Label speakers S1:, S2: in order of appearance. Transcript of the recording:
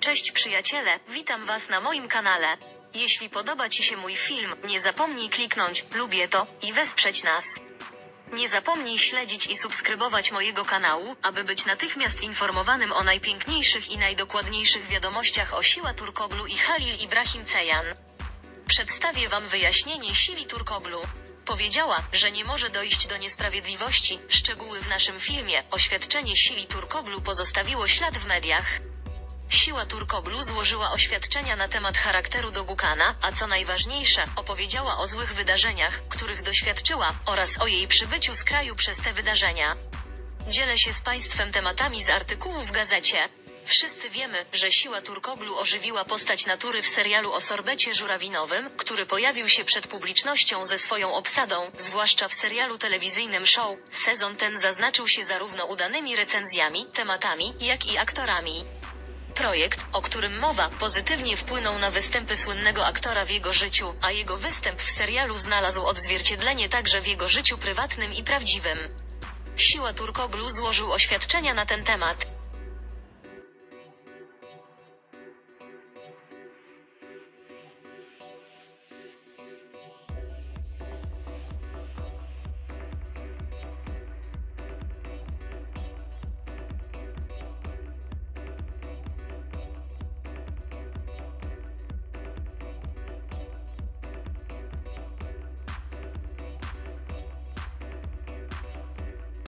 S1: Cześć przyjaciele, witam Was na moim kanale. Jeśli podoba Ci się mój film, nie zapomnij kliknąć lubię to i wesprzeć nas. Nie zapomnij śledzić i subskrybować mojego kanału, aby być natychmiast informowanym o najpiękniejszych i najdokładniejszych wiadomościach o Siła Turkoglu i Halil Ibrahim Cejan. Przedstawię Wam wyjaśnienie Sili Turkoglu. Powiedziała, że nie może dojść do niesprawiedliwości. Szczegóły w naszym filmie. Oświadczenie Sili Turkoglu pozostawiło ślad w mediach. Siła Turkoglu złożyła oświadczenia na temat charakteru Dogukana, a co najważniejsze, opowiedziała o złych wydarzeniach, których doświadczyła, oraz o jej przybyciu z kraju przez te wydarzenia. Dzielę się z Państwem tematami z artykułu w gazecie. Wszyscy wiemy, że siła Turkoglu ożywiła postać natury w serialu o sorbecie żurawinowym, który pojawił się przed publicznością ze swoją obsadą, zwłaszcza w serialu telewizyjnym Show. Sezon ten zaznaczył się zarówno udanymi recenzjami, tematami, jak i aktorami. Projekt, o którym mowa, pozytywnie wpłynął na występy słynnego aktora w jego życiu, a jego występ w serialu znalazł odzwierciedlenie także w jego życiu prywatnym i prawdziwym. Siła Turkoglu złożył oświadczenia na ten temat.